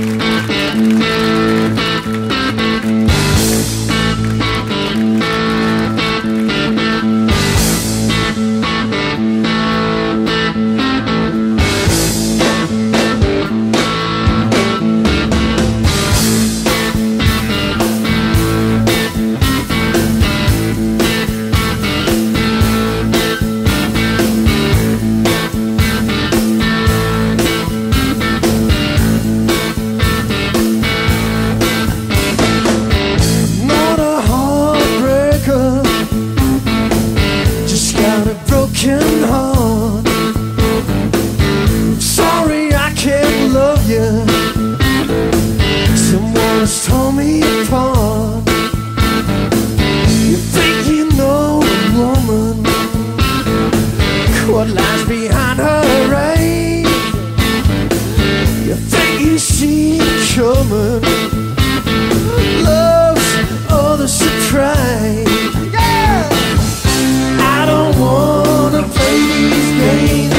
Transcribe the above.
Mm-hmm. broken heart. Sorry I can't love you. Someone's torn me apart. You think you know a woman? What lies behind her eye? You think you see it coming? Love's all the surprise. I don't want Baby's name.